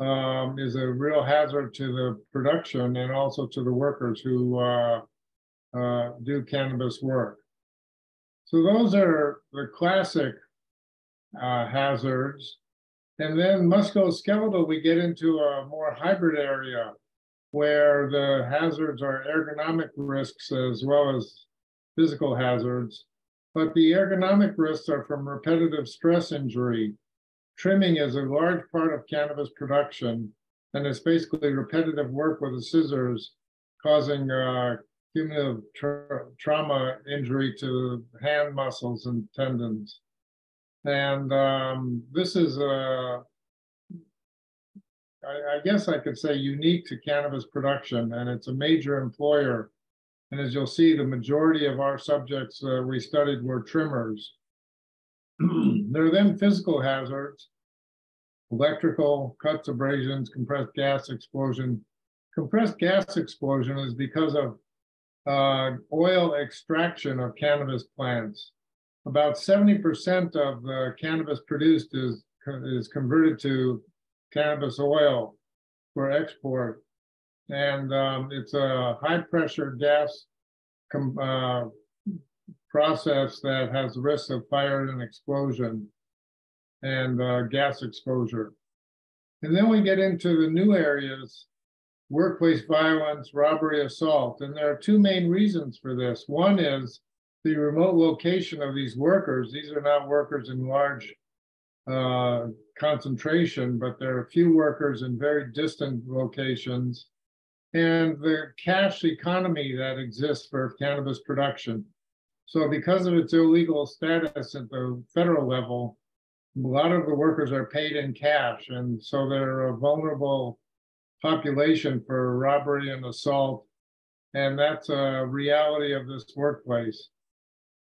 um, is a real hazard to the production and also to the workers who uh, uh, do cannabis work. So those are the classic uh, hazards. And then musculoskeletal, we get into a more hybrid area where the hazards are ergonomic risks as well as physical hazards. But the ergonomic risks are from repetitive stress injury. Trimming is a large part of cannabis production, and it's basically repetitive work with the scissors causing uh, cumulative tra trauma injury to hand muscles and tendons. And um, this is, uh, I, guess I could say, unique to cannabis production, and it's a major employer. And as you'll see, the majority of our subjects uh, we studied were trimmers. there are then physical hazards, electrical, cuts, abrasions, compressed gas explosion. Compressed gas explosion is because of uh, oil extraction of cannabis plants about 70% of the cannabis produced is, is converted to cannabis oil for export. And um, it's a high pressure gas uh, process that has risks of fire and explosion and uh, gas exposure. And then we get into the new areas workplace violence, robbery, assault. And there are two main reasons for this. One is the remote location of these workers, these are not workers in large uh, concentration, but there are few workers in very distant locations, and the cash economy that exists for cannabis production. So, because of its illegal status at the federal level, a lot of the workers are paid in cash, and so they're a vulnerable population for robbery and assault, and that's a reality of this workplace.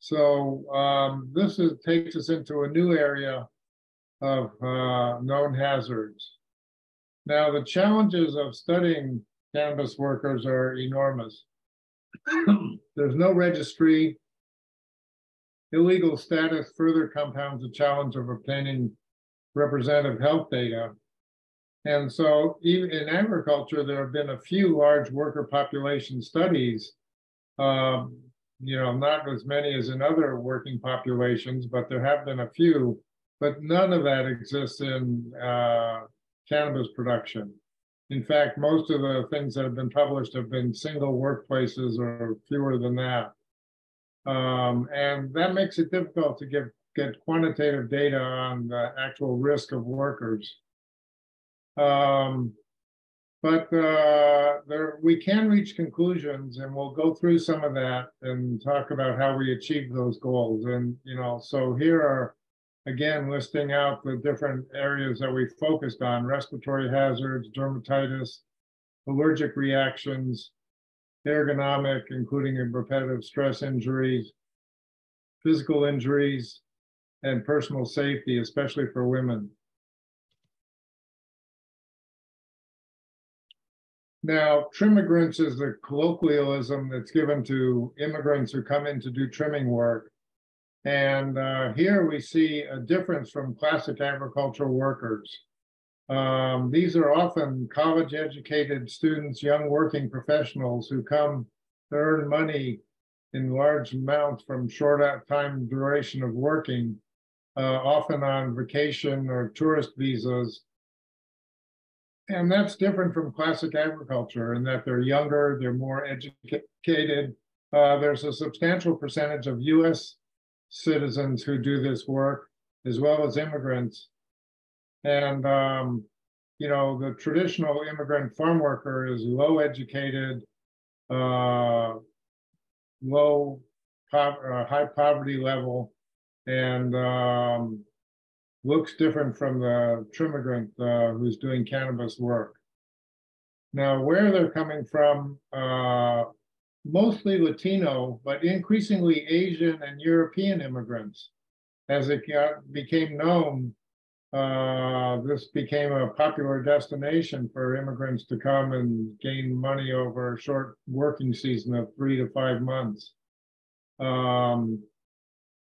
So um, this is, takes us into a new area of uh, known hazards. Now, the challenges of studying cannabis workers are enormous. There's no registry. Illegal status further compounds the challenge of obtaining representative health data. And so, even in agriculture, there have been a few large worker population studies um, you know, not as many as in other working populations, but there have been a few, but none of that exists in uh, cannabis production. In fact, most of the things that have been published have been single workplaces or fewer than that. Um, and that makes it difficult to get, get quantitative data on the actual risk of workers. Um, but uh, there, we can reach conclusions, and we'll go through some of that and talk about how we achieve those goals. And you know, so here are again listing out the different areas that we focused on: respiratory hazards, dermatitis, allergic reactions, ergonomic, including repetitive stress injuries, physical injuries, and personal safety, especially for women. Now, trimmigrants is a colloquialism that's given to immigrants who come in to do trimming work. And uh, here we see a difference from classic agricultural workers. Um, these are often college educated students, young working professionals who come to earn money in large amounts from short time duration of working, uh, often on vacation or tourist visas and that's different from classic agriculture in that they're younger, they're more educated. Uh, there's a substantial percentage of US citizens who do this work, as well as immigrants. And, um, you know, the traditional immigrant farm worker is low educated, uh, low, po uh, high poverty level, and um, looks different from the trimmigrant uh, who's doing cannabis work. Now, where they're coming from, uh, mostly Latino, but increasingly Asian and European immigrants. As it got, became known, uh, this became a popular destination for immigrants to come and gain money over a short working season of three to five months. Um,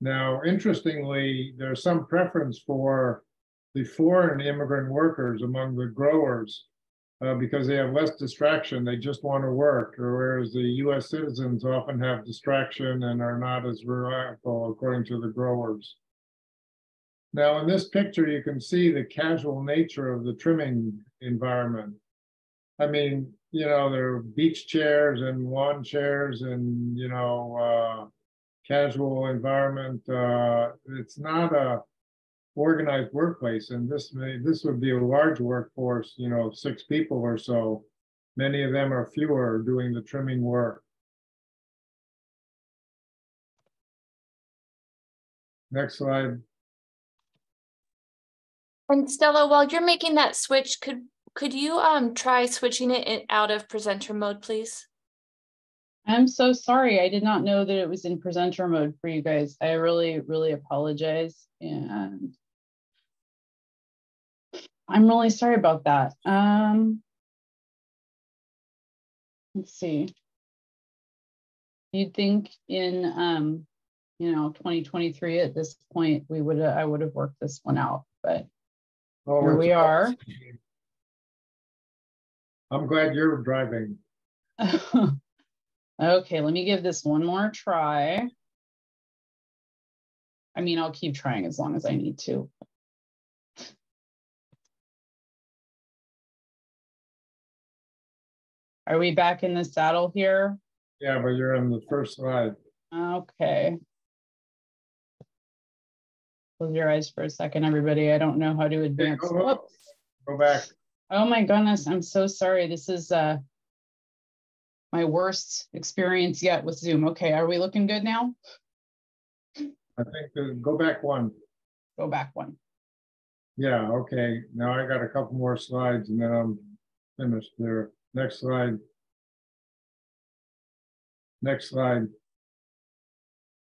now, interestingly, there's some preference for the foreign immigrant workers among the growers uh, because they have less distraction. They just want to work, whereas the U.S. citizens often have distraction and are not as reliable, according to the growers. Now, in this picture, you can see the casual nature of the trimming environment. I mean, you know, there are beach chairs and lawn chairs and, you know, uh, casual environment. Uh, it's not a organized workplace, and this may, this would be a large workforce, you know, six people or so. Many of them are fewer doing the trimming work. Next slide. And Stella, while you're making that switch, could could you um try switching it out of presenter mode, please? I'm so sorry. I did not know that it was in presenter mode for you guys. I really, really apologize. And I'm really sorry about that. Um, let's see. You'd think in, um, you know, 2023 at this point, we would I would have worked this one out, but oh, here we are. I'm glad you're driving. okay, let me give this one more try. I mean, I'll keep trying as long as I need to. Are we back in the saddle here? Yeah, but you're on the first slide. Okay. Close your eyes for a second, everybody. I don't know how to advance. Okay, go, go back. Oh my goodness, I'm so sorry. This is uh my worst experience yet with Zoom. Okay, are we looking good now? I think the, go back one. Go back one. Yeah, okay. Now I got a couple more slides and then I'm finished there. Next slide. Next slide.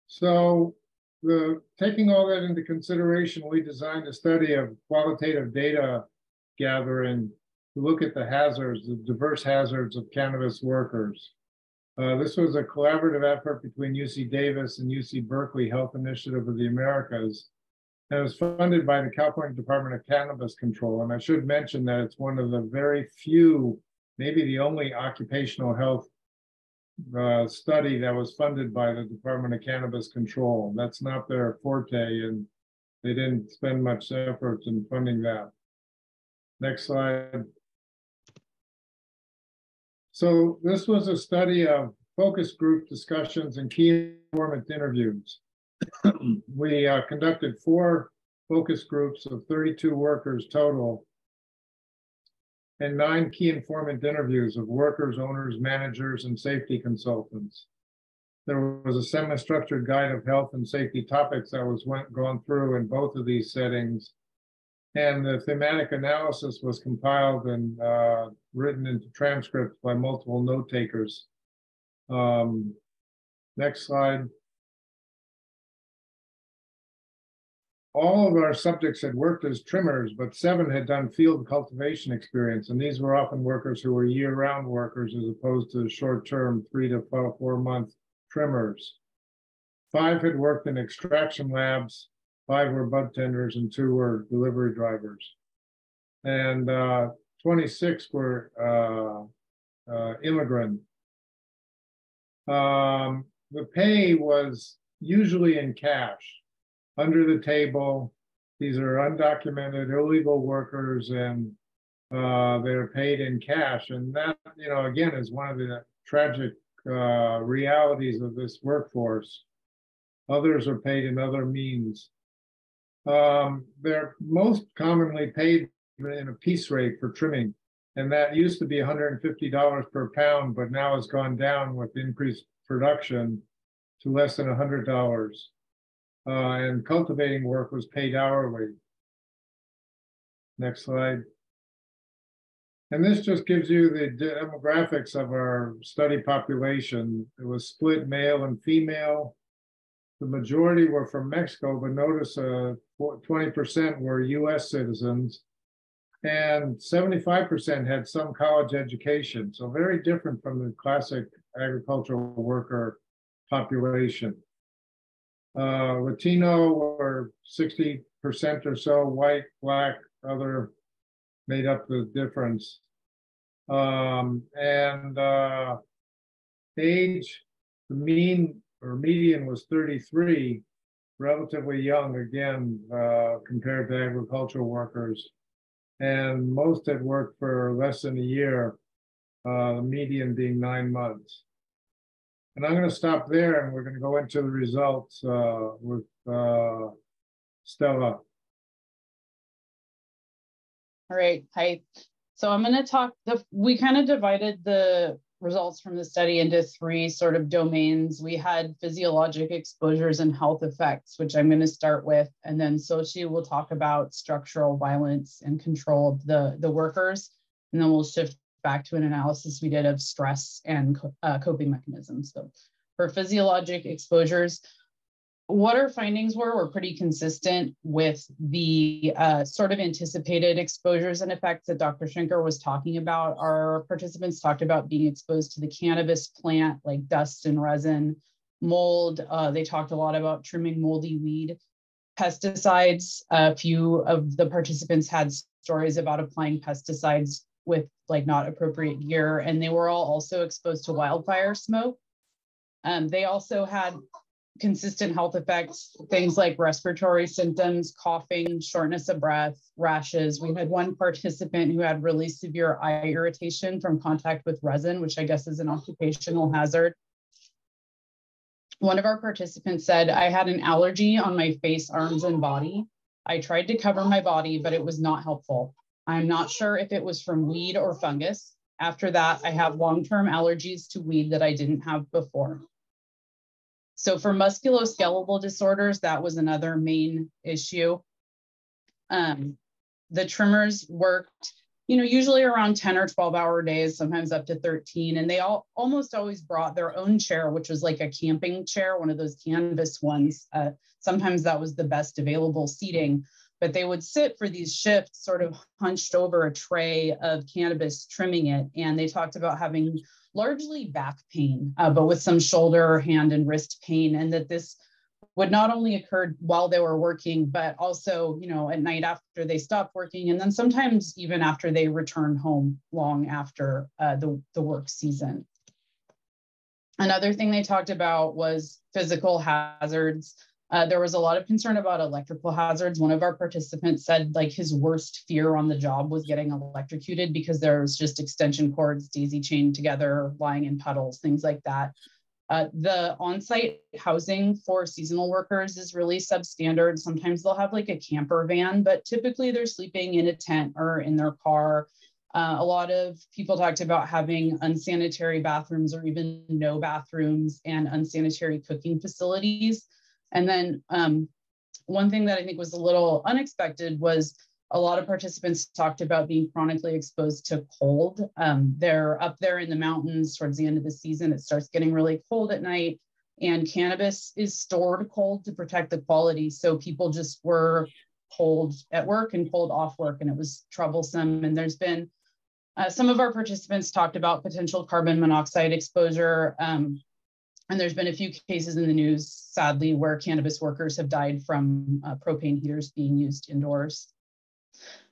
So the taking all that into consideration, we designed a study of qualitative data gathering to look at the hazards, the diverse hazards of cannabis workers. Uh, this was a collaborative effort between UC Davis and UC Berkeley Health Initiative of the Americas. And it was funded by the California Department of Cannabis Control. And I should mention that it's one of the very few maybe the only occupational health uh, study that was funded by the Department of Cannabis Control. That's not their forte, and they didn't spend much effort in funding that. Next slide. So this was a study of focus group discussions and key informant interviews. we uh, conducted four focus groups of 32 workers total and nine key informant interviews of workers, owners, managers, and safety consultants. There was a semi-structured guide of health and safety topics that was went, gone through in both of these settings. And the thematic analysis was compiled and uh, written into transcripts by multiple note takers. Um, next slide. All of our subjects had worked as trimmers, but seven had done field cultivation experience. And these were often workers who were year round workers as opposed to short term, three to four, four month trimmers. Five had worked in extraction labs, five were bud tenders, and two were delivery drivers. And uh, 26 were uh, uh, immigrant. Um, the pay was usually in cash under the table. These are undocumented illegal workers and uh, they're paid in cash. And that, you know, again, is one of the tragic uh, realities of this workforce. Others are paid in other means. Um, they're most commonly paid in a piece rate for trimming. And that used to be $150 per pound, but now has gone down with increased production to less than $100 uh, and cultivating work was paid hourly. Next slide. And this just gives you the demographics of our study population. It was split male and female. The majority were from Mexico, but notice uh, 20% were US citizens and 75% had some college education. So very different from the classic agricultural worker population. Uh, Latino or 60% or so, white, black, other made up the difference. Um, and uh, age, the mean or median was 33, relatively young again uh, compared to agricultural workers. And most had worked for less than a year, uh, the median being nine months. And I'm going to stop there and we're going to go into the results uh, with uh, Stella. All right. Hi. So I'm going to talk. The, we kind of divided the results from the study into three sort of domains. We had physiologic exposures and health effects, which I'm going to start with, and then Xochi will talk about structural violence and control of the, the workers, and then we'll shift back to an analysis we did of stress and uh, coping mechanisms. So for physiologic exposures, what our findings were were pretty consistent with the uh, sort of anticipated exposures and effects that Dr. Schenker was talking about. Our participants talked about being exposed to the cannabis plant, like dust and resin, mold. Uh, they talked a lot about trimming moldy weed, pesticides. A few of the participants had stories about applying pesticides with like not appropriate gear, and they were all also exposed to wildfire smoke. Um, they also had consistent health effects, things like respiratory symptoms, coughing, shortness of breath, rashes. We had one participant who had really severe eye irritation from contact with resin, which I guess is an occupational hazard. One of our participants said, I had an allergy on my face, arms, and body. I tried to cover my body, but it was not helpful. I'm not sure if it was from weed or fungus. After that, I have long-term allergies to weed that I didn't have before. So for musculoskeletal disorders, that was another main issue. Um, the trimmers worked, you know, usually around 10 or 12 hour days, sometimes up to 13. And they all almost always brought their own chair, which was like a camping chair, one of those canvas ones. Uh, sometimes that was the best available seating, but they would sit for these shifts sort of hunched over a tray of cannabis, trimming it. And they talked about having largely back pain, uh, but with some shoulder, hand, and wrist pain, and that this would not only occur while they were working, but also, you know, at night after they stopped working, and then sometimes even after they returned home long after uh, the, the work season. Another thing they talked about was physical hazards. Uh, there was a lot of concern about electrical hazards. One of our participants said like his worst fear on the job was getting electrocuted because there was just extension cords daisy chained together, lying in puddles, things like that. Uh, the on-site housing for seasonal workers is really substandard. Sometimes they'll have like a camper van, but typically they're sleeping in a tent or in their car. Uh, a lot of people talked about having unsanitary bathrooms or even no bathrooms and unsanitary cooking facilities. And then um, one thing that I think was a little unexpected was a lot of participants talked about being chronically exposed to cold. Um, they're up there in the mountains towards the end of the season. It starts getting really cold at night, and cannabis is stored cold to protect the quality. So people just were cold at work and cold off work, and it was troublesome. And there's been uh, some of our participants talked about potential carbon monoxide exposure. Um, and there's been a few cases in the news, sadly, where cannabis workers have died from uh, propane heaters being used indoors.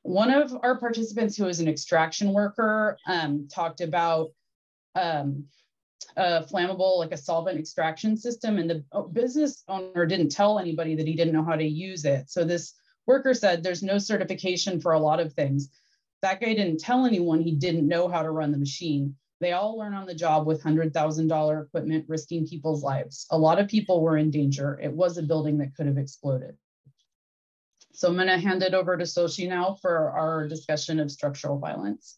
One of our participants who is an extraction worker um, talked about um, a flammable, like a solvent extraction system, and the oh, business owner didn't tell anybody that he didn't know how to use it. So this worker said there's no certification for a lot of things. That guy didn't tell anyone he didn't know how to run the machine. They all learn on the job with $100,000 equipment, risking people's lives. A lot of people were in danger. It was a building that could have exploded. So I'm going to hand it over to Xochi now for our discussion of structural violence.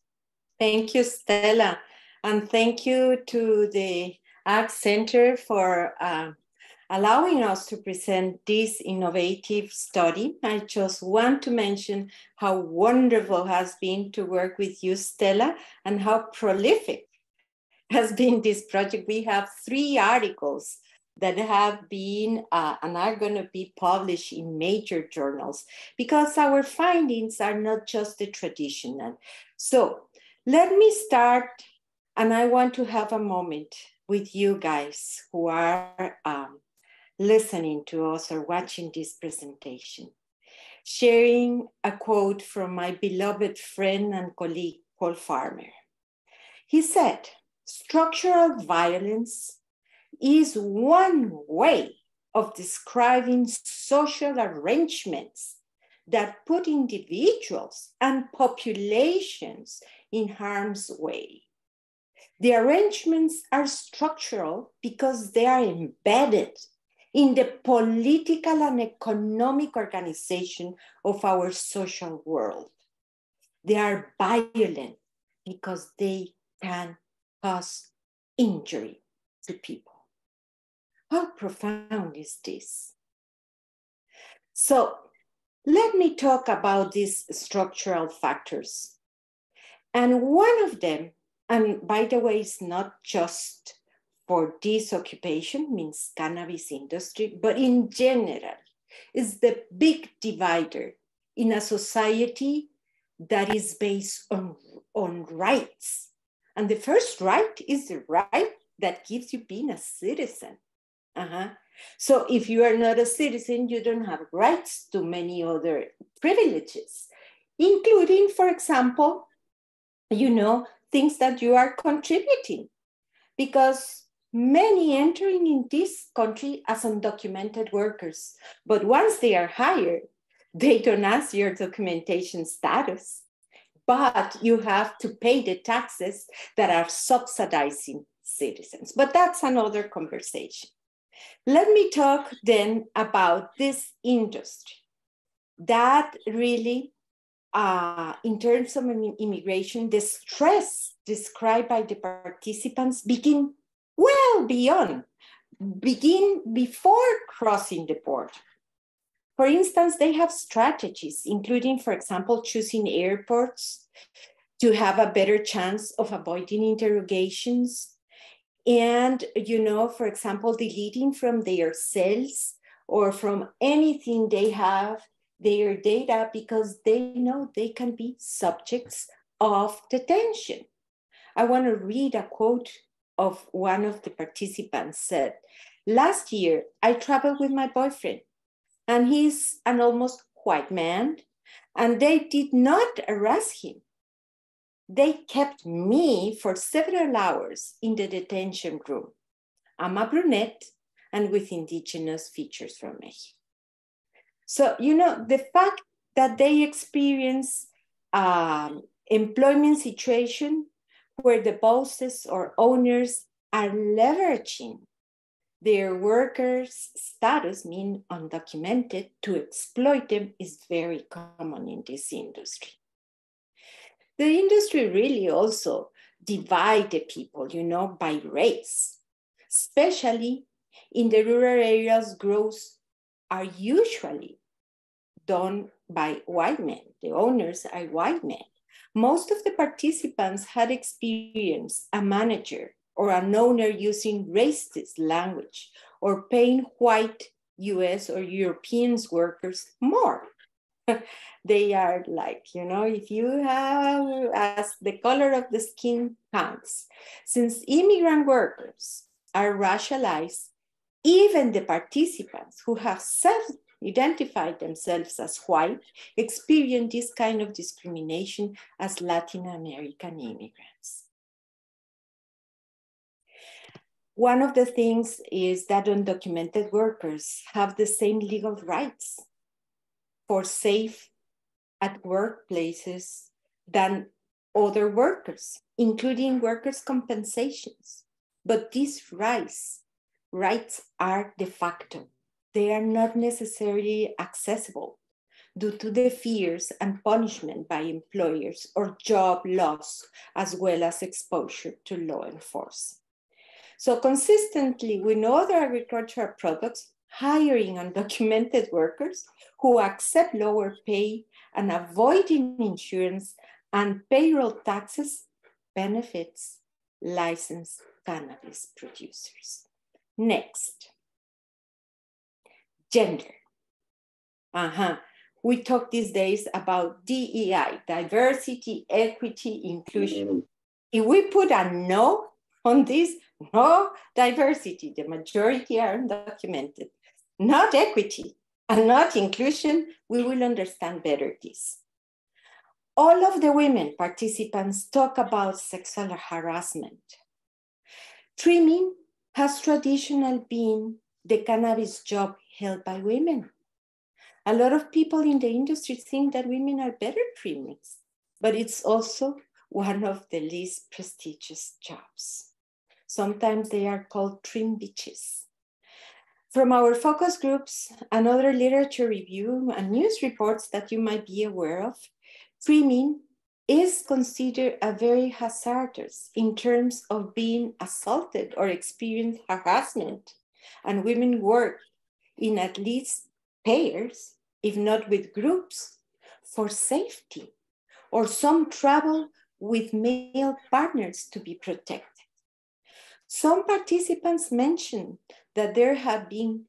Thank you, Stella. And thank you to the Ag Center for uh, allowing us to present this innovative study. I just want to mention how wonderful has been to work with you, Stella, and how prolific has been this project. We have three articles that have been uh, and are going to be published in major journals because our findings are not just the traditional. So let me start, and I want to have a moment with you guys who are um, listening to us or watching this presentation. sharing a quote from my beloved friend and colleague, Paul Farmer. He said, structural violence is one way of describing social arrangements that put individuals and populations in harm's way. The arrangements are structural because they are embedded in the political and economic organization of our social world. They are violent because they can cause injury to people. How profound is this? So let me talk about these structural factors. And one of them, and by the way, it's not just for this occupation, means cannabis industry, but in general, is the big divider in a society that is based on, on rights. And the first right is the right that gives you being a citizen. Uh-huh. So if you are not a citizen, you don't have rights to many other privileges, including, for example, you know, things that you are contributing. Because many entering in this country as undocumented workers, but once they are hired, they don't ask your documentation status, but you have to pay the taxes that are subsidizing citizens. But that's another conversation. Let me talk then about this industry that really, uh, in terms of immigration, the stress described by the participants begin well beyond, begin before crossing the border. For instance, they have strategies, including, for example, choosing airports to have a better chance of avoiding interrogations, and you know for example deleting from their cells or from anything they have their data because they know they can be subjects of detention. I want to read a quote of one of the participants said last year i traveled with my boyfriend and he's an almost white man and they did not arrest him they kept me for several hours in the detention room. I'm a brunette and with indigenous features from Mexico. So, you know, the fact that they experience um, employment situation where the bosses or owners are leveraging their workers' status, mean undocumented, to exploit them is very common in this industry the industry really also divide the people, you know, by race, especially in the rural areas, growth are usually done by white men. The owners are white men. Most of the participants had experienced a manager or an owner using racist language or paying white US or Europeans workers more they are like, you know, if you have as the color of the skin counts, since immigrant workers are racialized, even the participants who have self identified themselves as white experience this kind of discrimination as Latin American immigrants. One of the things is that undocumented workers have the same legal rights for safe at workplaces than other workers, including workers' compensations. But these rights, rights are de facto. They are not necessarily accessible due to the fears and punishment by employers or job loss, as well as exposure to law enforcement. So consistently with other agricultural products, hiring undocumented workers who accept lower pay and avoiding insurance and payroll taxes benefits licensed cannabis producers. Next, gender. Uh-huh. We talk these days about DEI, diversity, equity, inclusion. Mm-hmm. If we put a no on this, no diversity, the majority are undocumented not equity. and not inclusion, we will understand better this. All of the women participants talk about sexual harassment. Trimming has traditionally been the cannabis job held by women. A lot of people in the industry think that women are better trimmers, but it's also one of the least prestigious jobs. Sometimes they are called trim bitches. From our focus groups and other literature review and news reports that you might be aware of, trimming is considered a very hazardous in terms of being assaulted or experience harassment. And women work in at least pairs, if not with groups, for safety, or some travel with male partners to be protected. Some participants mentioned that there have been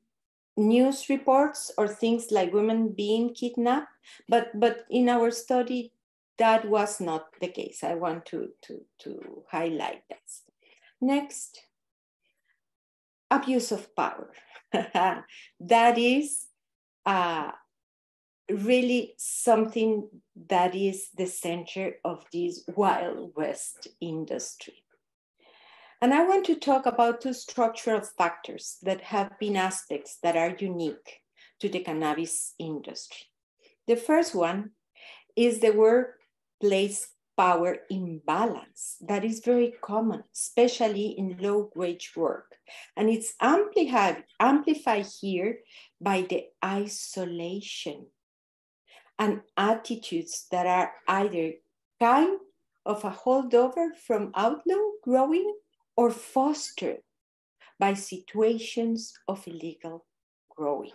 news reports or things like women being kidnapped, but, but in our study, that was not the case. I want to, to, to highlight this. Next, abuse of power. that is uh, really something that is the center of this Wild West industry. And I want to talk about two structural factors that have been aspects that are unique to the cannabis industry. The first one is the workplace power imbalance that is very common, especially in low wage work. And it's amplified, amplified here by the isolation and attitudes that are either kind of a holdover from outlaw growing or fostered by situations of illegal growing.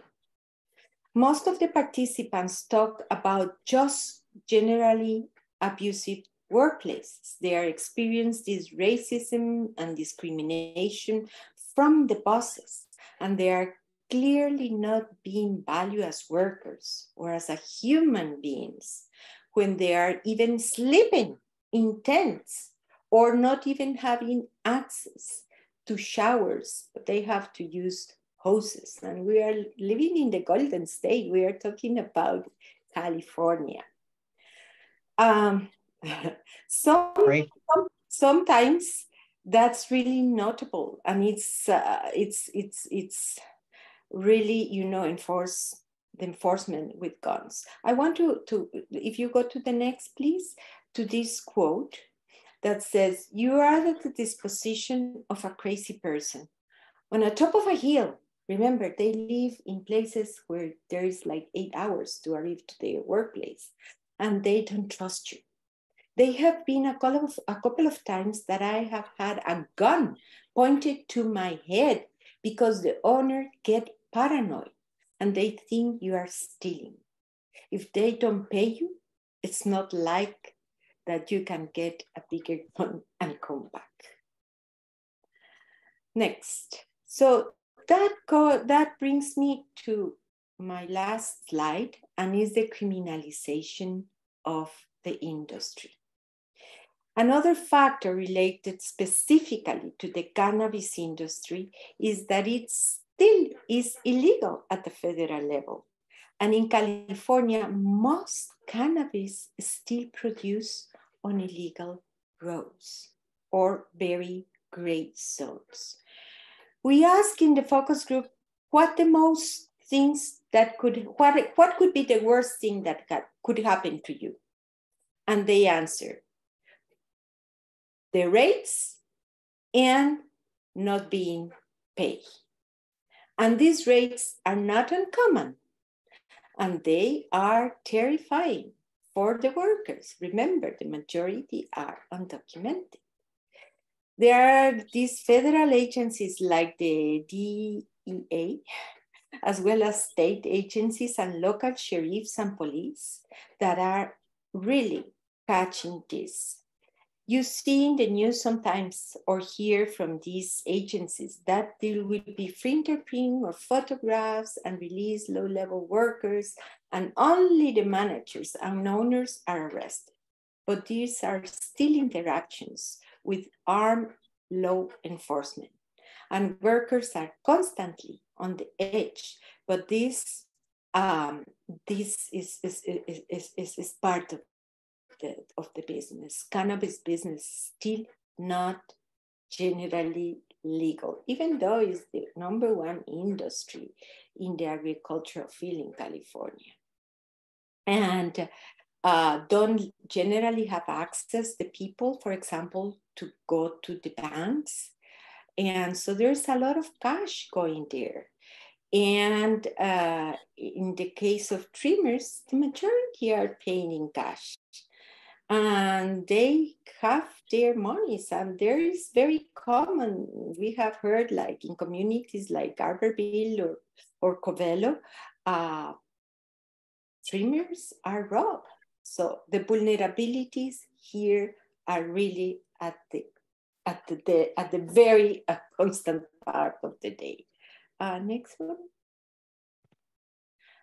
Most of the participants talk about just generally abusive workplaces. They are experiencing this racism and discrimination from the bosses, and they are clearly not being valued as workers or as a human beings when they are even sleeping in tents or not even having access to showers, but they have to use hoses. And we are living in the Golden State. We are talking about California. Um, some, some, sometimes that's really notable, and it's uh, it's it's it's really, you know, enforce the enforcement with guns. I want to, to, if you go to the next, please, to this quote that says, you are at the disposition of a crazy person. On the top of a hill, remember, they live in places where there is like eight hours to arrive to their workplace, and they don't trust you. They have been a couple of, a couple of times that I have had a gun pointed to my head because the owner get paranoid and they think you are stealing. If they don't pay you, it's not like that you can get a bigger one and come back. Next. So that, that brings me to my last slide and is the criminalization of the industry. Another factor related specifically to the cannabis industry is that it still is illegal at the federal level. And in California, most cannabis is still produced on illegal roads or very great zones. We ask in the focus group what the most things that could, what, what could be the worst thing that could happen to you? And they answer the rates and not being paid. And these rates are not uncommon and they are terrifying for the workers. Remember, the majority are undocumented. There are these federal agencies like the DEA, as well as state agencies and local sheriffs and police that are really catching this you see in the news sometimes or hear from these agencies that there will be fingerprinting or photographs and release low-level workers and only the managers and owners are arrested. But these are still interactions with armed law enforcement and workers are constantly on the edge, but this um, this is, is, is, is, is part of the, of the business. Cannabis business still not generally legal, even though it's the number one industry in the agricultural field in California. And uh, don't generally have access, the people, for example, to go to the banks. And so there's a lot of cash going there. And uh, in the case of trimmers, the majority are paying in cash and they have their monies and there is very common we have heard like in communities like Garberville or, or Covelo, uh, trimmers are robbed. So the vulnerabilities here are really at the at the, the at the very uh, constant part of the day. Uh, next one.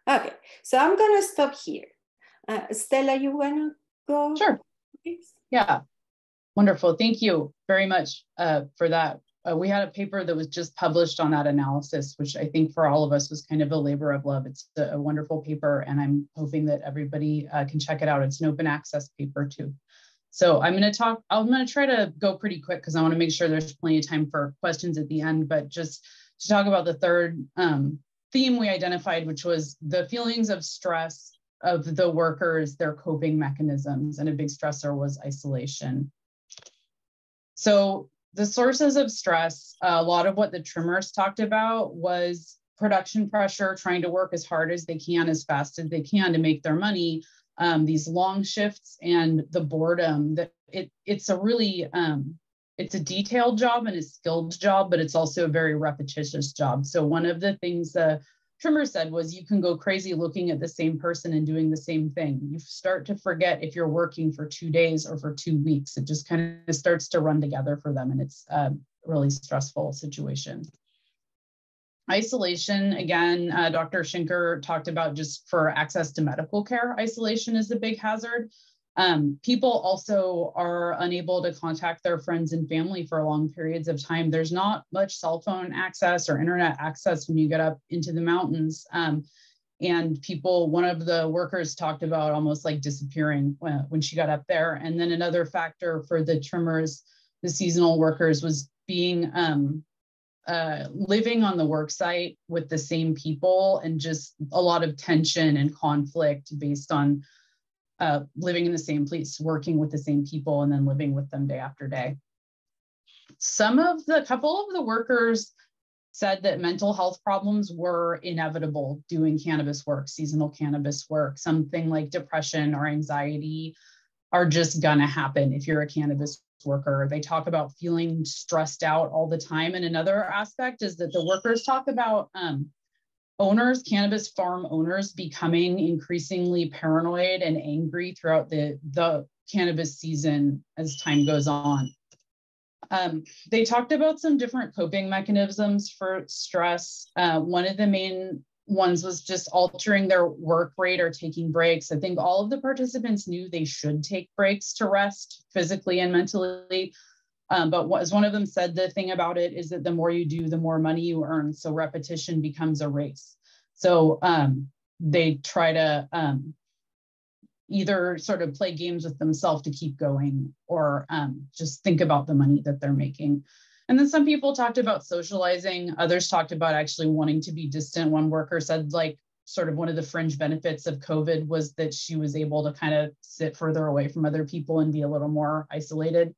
Okay, so I'm gonna stop here. Uh, Stella, you wanna go? Sure. Please? Yeah, wonderful. Thank you very much uh, for that. Uh, we had a paper that was just published on that analysis, which I think for all of us was kind of a labor of love. It's a, a wonderful paper, and I'm hoping that everybody uh, can check it out. It's an open access paper too. So I'm going to talk, I'm going to try to go pretty quick because I want to make sure there's plenty of time for questions at the end, but just to talk about the third um, theme we identified, which was the feelings of stress of the workers, their coping mechanisms, and a big stressor was isolation. So the sources of stress, a lot of what the trimmers talked about was production pressure, trying to work as hard as they can, as fast as they can to make their money, um, these long shifts and the boredom that it, it's a really, um, it's a detailed job and a skilled job, but it's also a very repetitious job. So one of the things the Trimmer said was you can go crazy looking at the same person and doing the same thing. You start to forget if you're working for two days or for two weeks. It just kind of starts to run together for them, and it's a really stressful situation. Isolation, again, uh, Dr. Schenker talked about just for access to medical care, isolation is a big hazard. Um, people also are unable to contact their friends and family for long periods of time. There's not much cell phone access or internet access when you get up into the mountains. Um, and people, one of the workers talked about almost like disappearing when, when she got up there. And then another factor for the trimmers, the seasonal workers, was being um, uh, living on the work site with the same people and just a lot of tension and conflict based on uh, living in the same place, working with the same people, and then living with them day after day. Some of the couple of the workers said that mental health problems were inevitable doing cannabis work, seasonal cannabis work, something like depression or anxiety are just gonna happen if you're a cannabis worker. They talk about feeling stressed out all the time. And another aspect is that the workers talk about um, owners, cannabis farm owners, becoming increasingly paranoid and angry throughout the, the cannabis season as time goes on. Um, they talked about some different coping mechanisms for stress. Uh, one of the main ones was just altering their work rate or taking breaks. I think all of the participants knew they should take breaks to rest physically and mentally. Um, but as one of them said, the thing about it is that the more you do, the more money you earn. So repetition becomes a race. So um, they try to um, either sort of play games with themselves to keep going or um, just think about the money that they're making. And then some people talked about socializing. Others talked about actually wanting to be distant. One worker said, like, sort of one of the fringe benefits of COVID was that she was able to kind of sit further away from other people and be a little more isolated.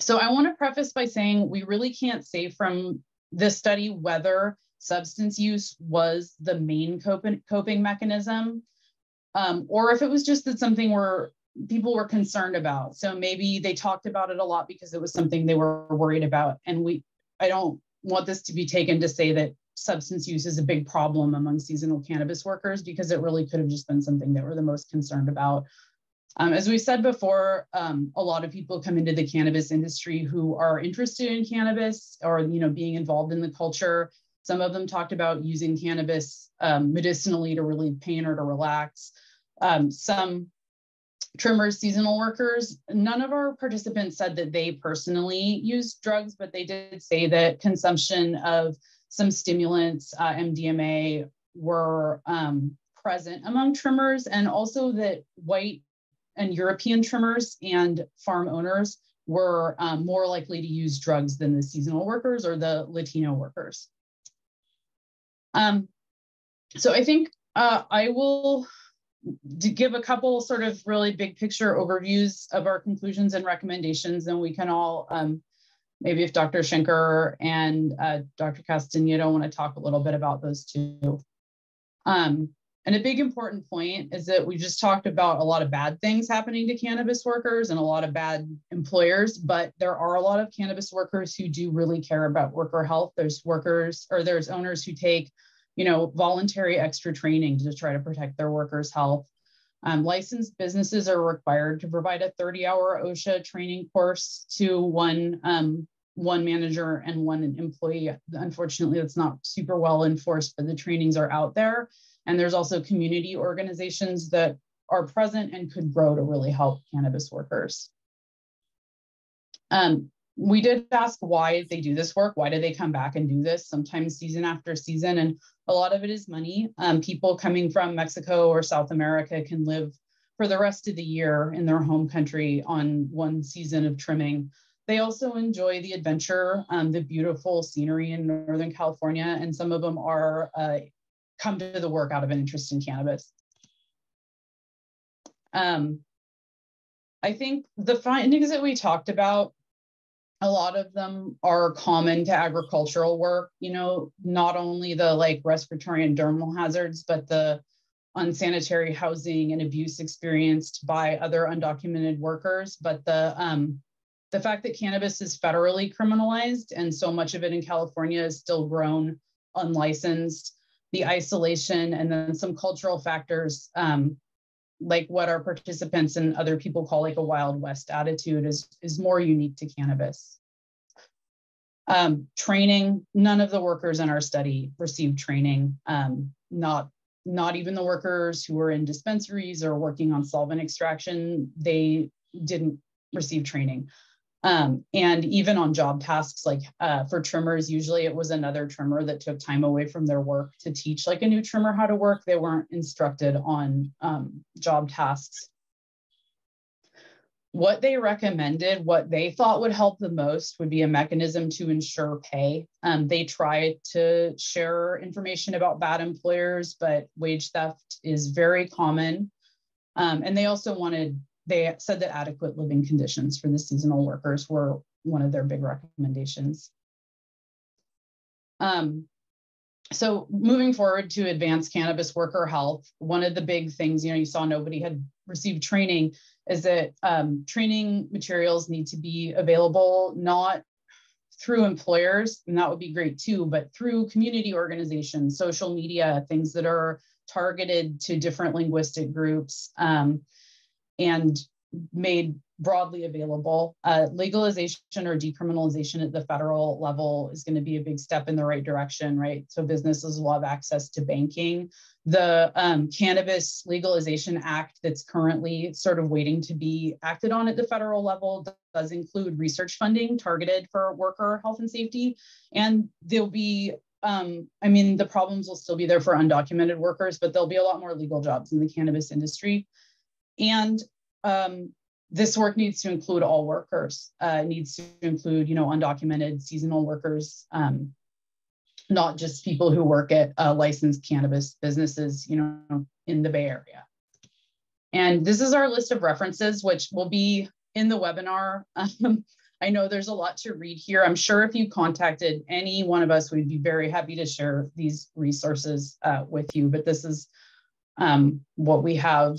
So I want to preface by saying we really can't say from this study whether substance use was the main coping, coping mechanism um, or if it was just that something where people were concerned about. So maybe they talked about it a lot because it was something they were worried about. And we, I don't want this to be taken to say that substance use is a big problem among seasonal cannabis workers because it really could have just been something that we're the most concerned about um, as we said before, um, a lot of people come into the cannabis industry who are interested in cannabis or you know being involved in the culture. Some of them talked about using cannabis um, medicinally to relieve pain or to relax. Um, some trimmers, seasonal workers, none of our participants said that they personally used drugs, but they did say that consumption of some stimulants, uh, MDMA, were um, present among trimmers and also that white and European trimmers and farm owners were um, more likely to use drugs than the seasonal workers or the Latino workers. Um, so I think uh, I will give a couple sort of really big picture overviews of our conclusions and recommendations, and we can all um, maybe if Dr. Schenker and uh, Dr. Castañeda want to talk a little bit about those too. Um, and a big important point is that we just talked about a lot of bad things happening to cannabis workers and a lot of bad employers, but there are a lot of cannabis workers who do really care about worker health. There's workers or there's owners who take, you know, voluntary extra training to try to protect their workers' health. Um, licensed businesses are required to provide a 30 hour OSHA training course to one, um, one manager and one employee. Unfortunately, that's not super well enforced, but the trainings are out there. And there's also community organizations that are present and could grow to really help cannabis workers. Um, we did ask why they do this work. Why do they come back and do this sometimes season after season? And a lot of it is money. Um, people coming from Mexico or South America can live for the rest of the year in their home country on one season of trimming. They also enjoy the adventure, um, the beautiful scenery in Northern California, and some of them are uh, come to the work out of an interest in cannabis. Um, I think the findings that we talked about, a lot of them are common to agricultural work, you know, not only the like respiratory and dermal hazards, but the unsanitary housing and abuse experienced by other undocumented workers, but the um, the fact that cannabis is federally criminalized and so much of it in California is still grown unlicensed the isolation, and then some cultural factors, um, like what our participants and other people call like a Wild West attitude, is, is more unique to cannabis. Um, training, none of the workers in our study received training, um, not not even the workers who were in dispensaries or working on solvent extraction, they didn't receive training. Um, and even on job tasks, like uh, for trimmers, usually it was another trimmer that took time away from their work to teach like a new trimmer how to work. They weren't instructed on um, job tasks. What they recommended, what they thought would help the most would be a mechanism to ensure pay. Um, they tried to share information about bad employers, but wage theft is very common. Um, and they also wanted they said that adequate living conditions for the seasonal workers were one of their big recommendations. Um, so moving forward to advance cannabis worker health, one of the big things, you know, you saw nobody had received training is that um, training materials need to be available not through employers, and that would be great too, but through community organizations, social media, things that are targeted to different linguistic groups. Um, and made broadly available. Uh, legalization or decriminalization at the federal level is going to be a big step in the right direction, right? So businesses will have access to banking. The um, Cannabis Legalization Act that's currently sort of waiting to be acted on at the federal level does include research funding targeted for worker health and safety. And there'll be um, I mean, the problems will still be there for undocumented workers, but there'll be a lot more legal jobs in the cannabis industry. And um, this work needs to include all workers, uh, needs to include, you know, undocumented seasonal workers, um, not just people who work at uh, licensed cannabis businesses, you know, in the Bay Area. And this is our list of references, which will be in the webinar. Um, I know there's a lot to read here. I'm sure if you contacted any one of us, we'd be very happy to share these resources uh, with you, but this is um, what we have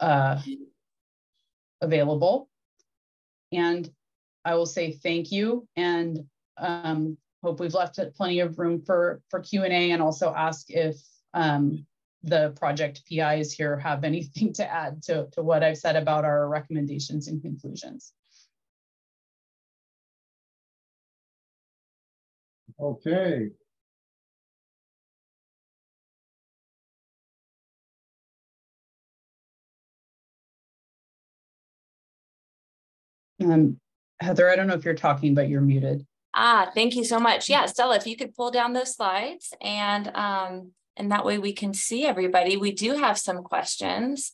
uh, available. And I will say thank you and um, hope we've left plenty of room for, for Q&A and also ask if um, the project PIs here have anything to add to, to what I've said about our recommendations and conclusions. Okay, Um, Heather, I don't know if you're talking, but you're muted. Ah, thank you so much. Yeah, Stella, if you could pull down those slides and um, and that way we can see everybody. We do have some questions.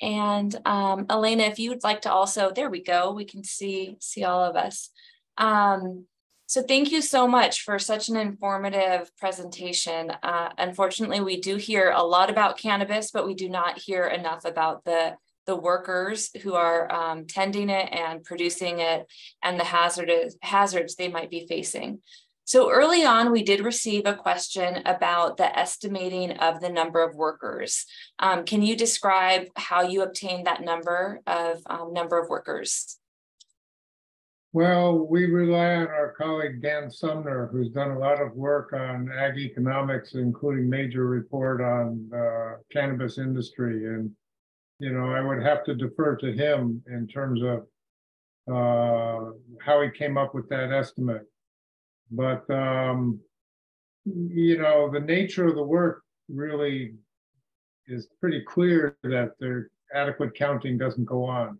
And um, Elena, if you would like to also, there we go, we can see, see all of us. Um, so thank you so much for such an informative presentation. Uh, unfortunately, we do hear a lot about cannabis, but we do not hear enough about the, the workers who are um, tending it and producing it and the hazardous, hazards they might be facing. So early on, we did receive a question about the estimating of the number of workers. Um, can you describe how you obtained that number of um, number of workers? Well, we rely on our colleague Dan Sumner, who's done a lot of work on ag economics, including major report on uh, cannabis industry. And, you know, I would have to defer to him in terms of uh, how he came up with that estimate. But, um, you know, the nature of the work really is pretty clear that the adequate counting doesn't go on.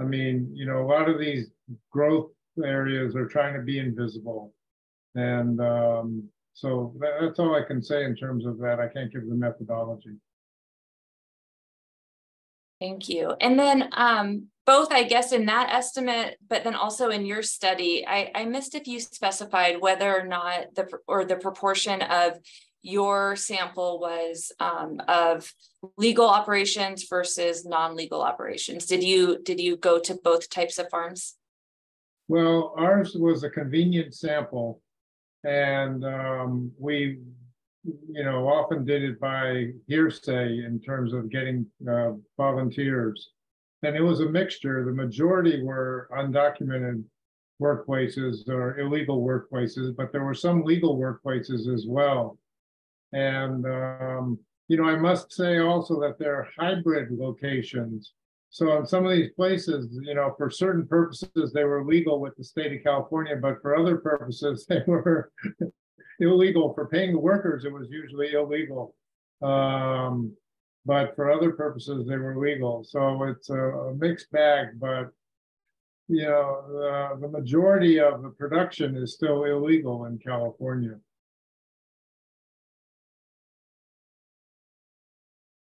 I mean, you know, a lot of these growth areas are trying to be invisible. And um, so that, that's all I can say in terms of that. I can't give the methodology. Thank you. And then um, both, I guess, in that estimate, but then also in your study, I, I missed if you specified whether or not the or the proportion of your sample was um, of legal operations versus non-legal operations. Did you did you go to both types of farms? Well, ours was a convenient sample, and um, we you know, often did it by hearsay in terms of getting uh, volunteers. And it was a mixture. The majority were undocumented workplaces or illegal workplaces, but there were some legal workplaces as well. And, um, you know, I must say also that there are hybrid locations. So in some of these places, you know, for certain purposes, they were legal with the state of California, but for other purposes, they were illegal for paying the workers. It was usually illegal, um, but for other purposes they were legal. So it's a, a mixed bag. But you know, the majority of the production is still illegal in California.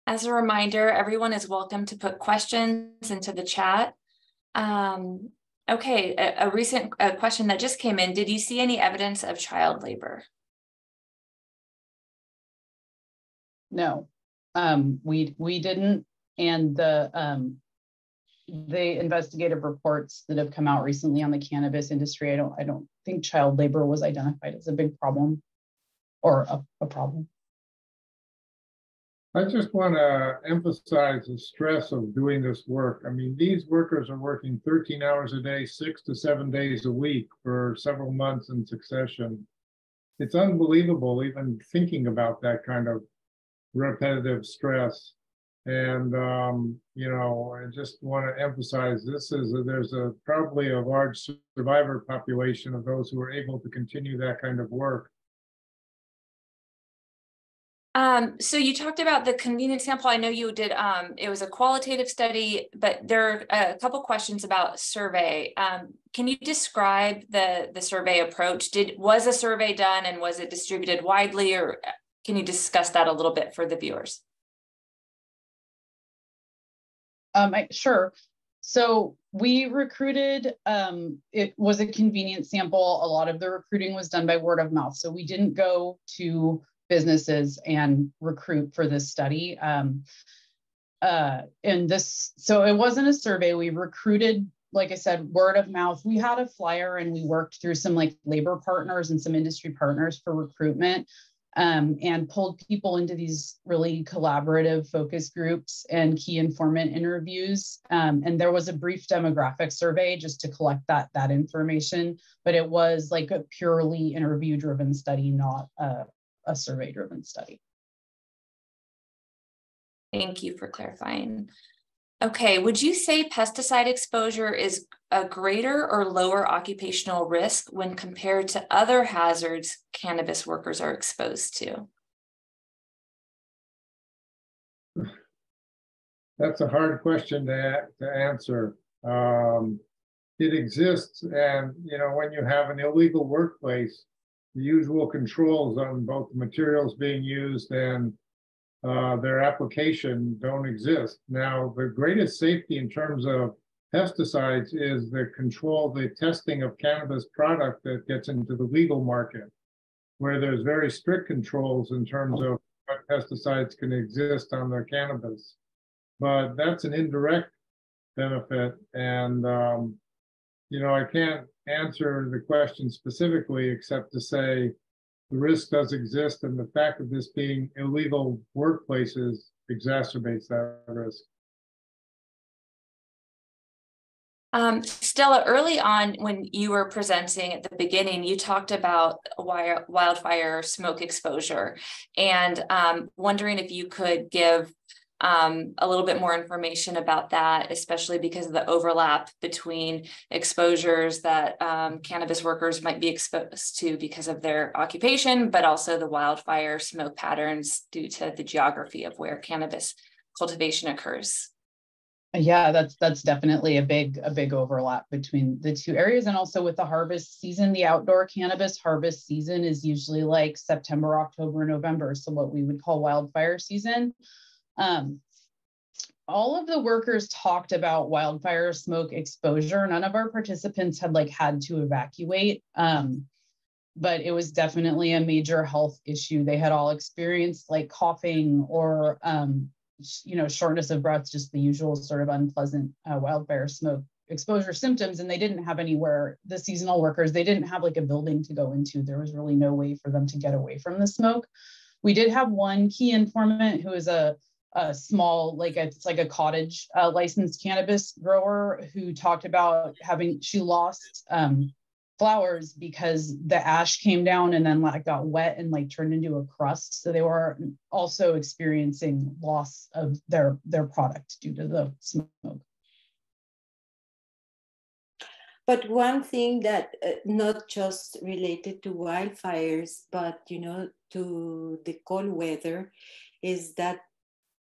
As a reminder, everyone is welcome to put questions into the chat. Um, okay, a, a recent a question that just came in. Did you see any evidence of child labor? No, um, we we didn't. And the um, the investigative reports that have come out recently on the cannabis industry, I don't I don't think child labor was identified as a big problem or a, a problem. I just want to emphasize the stress of doing this work. I mean, these workers are working 13 hours a day, six to seven days a week for several months in succession. It's unbelievable even thinking about that kind of repetitive stress. And, um, you know, I just want to emphasize this is a, there's a probably a large survivor population of those who are able to continue that kind of work. Um, so you talked about the convenient sample. I know you did, um, it was a qualitative study, but there are a couple questions about survey. Um, can you describe the, the survey approach? Did, was a survey done and was it distributed widely or can you discuss that a little bit for the viewers? Um, I, sure. So we recruited, um, it was a convenient sample. A lot of the recruiting was done by word of mouth. So we didn't go to businesses and recruit for this study. Um, uh, and this, so it wasn't a survey. We recruited, like I said, word of mouth. We had a flyer and we worked through some like labor partners and some industry partners for recruitment um, and pulled people into these really collaborative focus groups and key informant interviews. Um, and there was a brief demographic survey just to collect that, that information, but it was like a purely interview driven study, not a, a survey driven study. Thank you for clarifying. Okay, would you say pesticide exposure is a greater or lower occupational risk when compared to other hazards cannabis workers are exposed to? That's a hard question to, to answer. Um, it exists, and you know, when you have an illegal workplace, the usual controls on both the materials being used and uh, their application don't exist. Now, the greatest safety in terms of pesticides is the control, the testing of cannabis product that gets into the legal market, where there's very strict controls in terms of what pesticides can exist on the cannabis. But that's an indirect benefit. And, um, you know, I can't answer the question specifically except to say the risk does exist. And the fact of this being illegal workplaces exacerbates that risk. Um, Stella, early on when you were presenting at the beginning, you talked about wildfire smoke exposure and um, wondering if you could give um, a little bit more information about that, especially because of the overlap between exposures that um, cannabis workers might be exposed to because of their occupation, but also the wildfire smoke patterns due to the geography of where cannabis cultivation occurs. Yeah that's that's definitely a big a big overlap between the two areas. And also with the harvest season the outdoor cannabis harvest season is usually like september october november. So what we would call wildfire season um, all of the workers talked about wildfire smoke exposure none of our participants had like had to evacuate um, but it was definitely a major health issue they had all experienced like coughing or um, you know, shortness of breath, just the usual sort of unpleasant uh, wildfire smoke exposure symptoms. And they didn't have anywhere, the seasonal workers, they didn't have like a building to go into. There was really no way for them to get away from the smoke. We did have one key informant who is a, a small, like a, it's like a cottage uh, licensed cannabis grower who talked about having, she lost um, flowers because the ash came down and then like got wet and like turned into a crust. So they were also experiencing loss of their their product due to the smoke. But one thing that uh, not just related to wildfires but you know to the cold weather is that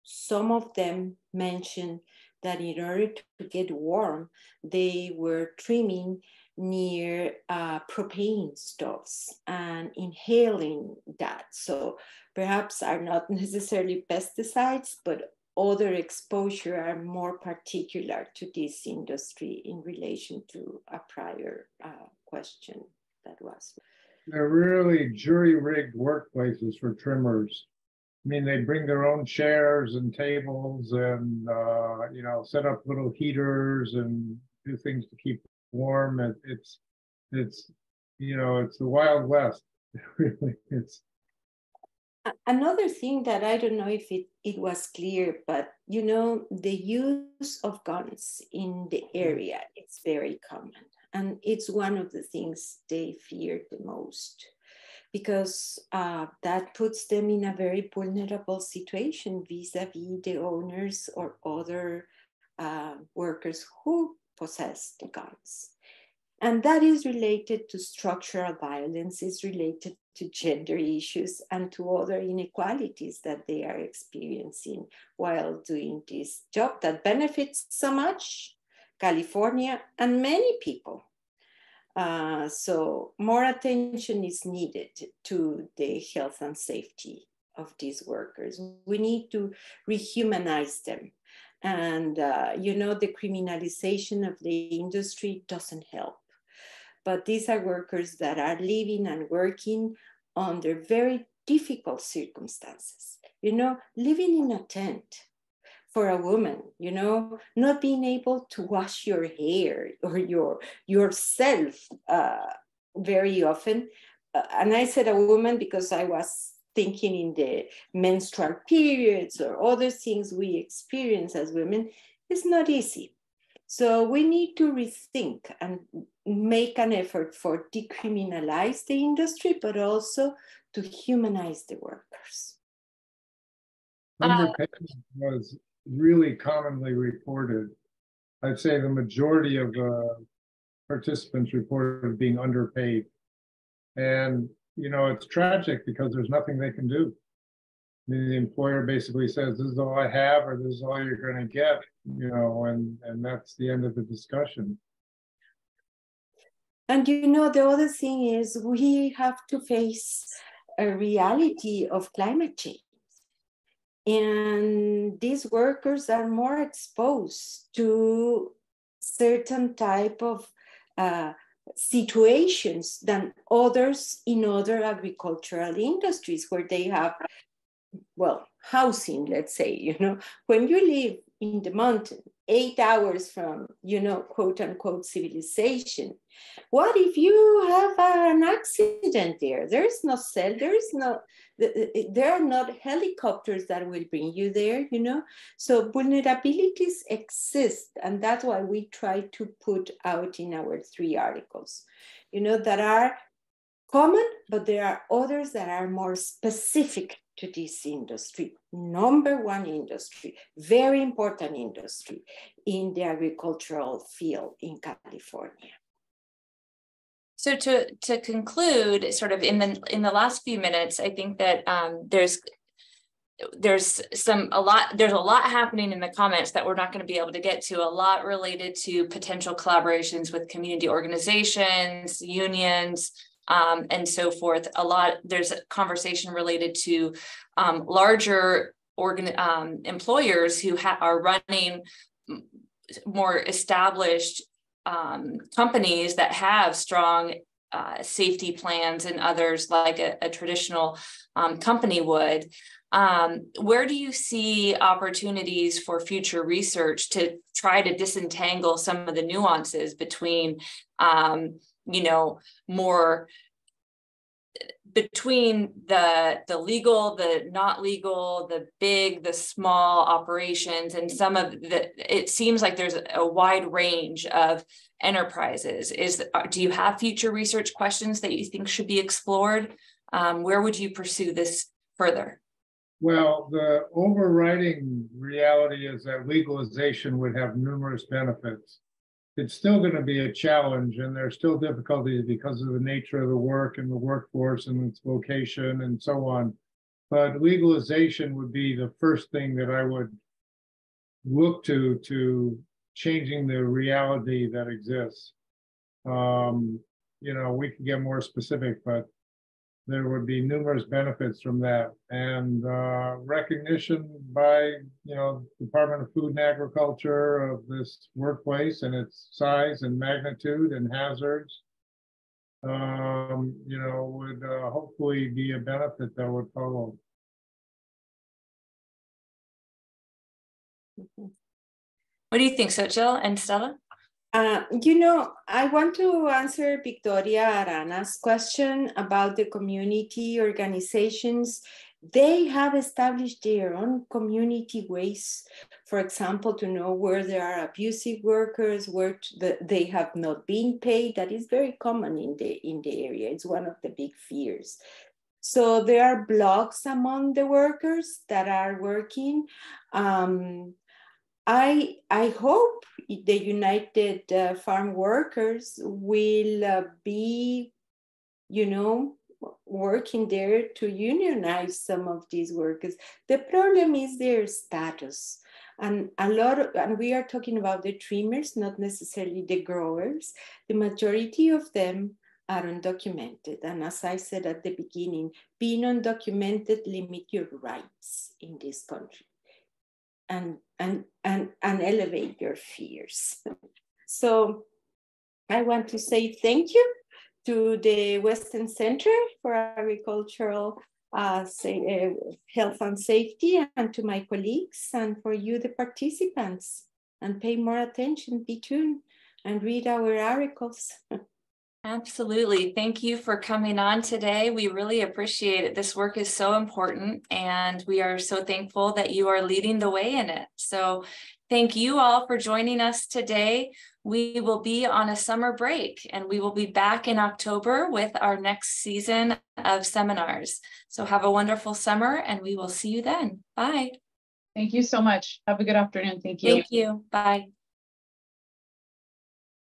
some of them mentioned that in order to get warm they were trimming near uh, propane stoves and inhaling that. So perhaps are not necessarily pesticides, but other exposure are more particular to this industry in relation to a prior uh, question that was. They're really jury-rigged workplaces for trimmers. I mean, they bring their own chairs and tables and, uh, you know, set up little heaters and do things to keep warm. It, it's it's you know it's the wild west. really, it's another thing that I don't know if it, it was clear, but you know, the use of guns in the area, it's very common. And it's one of the things they fear the most because uh, that puts them in a very vulnerable situation vis-a-vis the owners or other uh, workers who possess the guns. And that is related to structural violence, is related to gender issues and to other inequalities that they are experiencing while doing this job that benefits so much California and many people. Uh, so more attention is needed to the health and safety of these workers. We need to rehumanize them and, uh, you know, the criminalization of the industry doesn't help. But these are workers that are living and working under very difficult circumstances. You know, living in a tent for a woman, you know, not being able to wash your hair or your yourself uh, very often. Uh, and I said a woman because I was thinking in the menstrual periods or other things we experience as women is not easy. So we need to rethink and make an effort for decriminalize the industry, but also to humanize the workers. Underpayment was really commonly reported. I'd say the majority of uh, participants reported being underpaid. And you know, it's tragic because there's nothing they can do. I mean, the employer basically says, "This is all I have, or this is all you're going to get," you know, and and that's the end of the discussion. And you know, the other thing is we have to face a reality of climate change. And these workers are more exposed to certain type of uh, situations than others in other agricultural industries where they have, well, housing, let's say, you know, when you live in the mountain, eight hours from, you know, quote unquote civilization. What if you have an accident there? There's no cell, there's no, there are not helicopters that will bring you there, you know? So vulnerabilities exist. And that's why we try to put out in our three articles, you know, that are common, but there are others that are more specific to this industry. Number one industry, very important industry in the agricultural field in California. So to to conclude, sort of in the in the last few minutes, I think that um, there's there's some a lot there's a lot happening in the comments that we're not going to be able to get to a lot related to potential collaborations with community organizations unions um, and so forth. A lot, there's a conversation related to um, larger organ um, employers who are running more established um, companies that have strong uh, safety plans and others like a, a traditional um, company would. Um, where do you see opportunities for future research to try to disentangle some of the nuances between um, you know more between the the legal the not legal the big the small operations and some of the it seems like there's a wide range of enterprises. Is do you have future research questions that you think should be explored? Um, where would you pursue this further? Well the overriding reality is that legalization would have numerous benefits it's still going to be a challenge and there's still difficulties because of the nature of the work and the workforce and its location and so on. But legalization would be the first thing that I would look to to changing the reality that exists. Um, you know, we can get more specific, but there would be numerous benefits from that. And uh, recognition by you know department of food and agriculture of this workplace and its size and magnitude and hazards um, you know would uh, hopefully be a benefit that would follow. What do you think Xochitl and stella uh, you know, I want to answer Victoria Arana's question about the community organizations. They have established their own community ways, for example, to know where there are abusive workers, where the, they have not been paid. That is very common in the, in the area. It's one of the big fears. So there are blogs among the workers that are working. Um, I, I hope the United uh, Farm Workers will uh, be, you know, working there to unionize some of these workers. The problem is their status. And a lot of, and we are talking about the trimmers, not necessarily the growers. The majority of them are undocumented. And as I said at the beginning, being undocumented limit your rights in this country and and and, and elevate your fears. so I want to say thank you to the Western Center for Agricultural uh, say, uh, Health and Safety and to my colleagues and for you, the participants. And pay more attention, be tuned and read our articles. Absolutely. Thank you for coming on today. We really appreciate it. This work is so important, and we are so thankful that you are leading the way in it. So, thank you all for joining us today. We will be on a summer break and we will be back in October with our next season of seminars. So, have a wonderful summer, and we will see you then. Bye. Thank you so much. Have a good afternoon. Thank you. Thank you. Bye.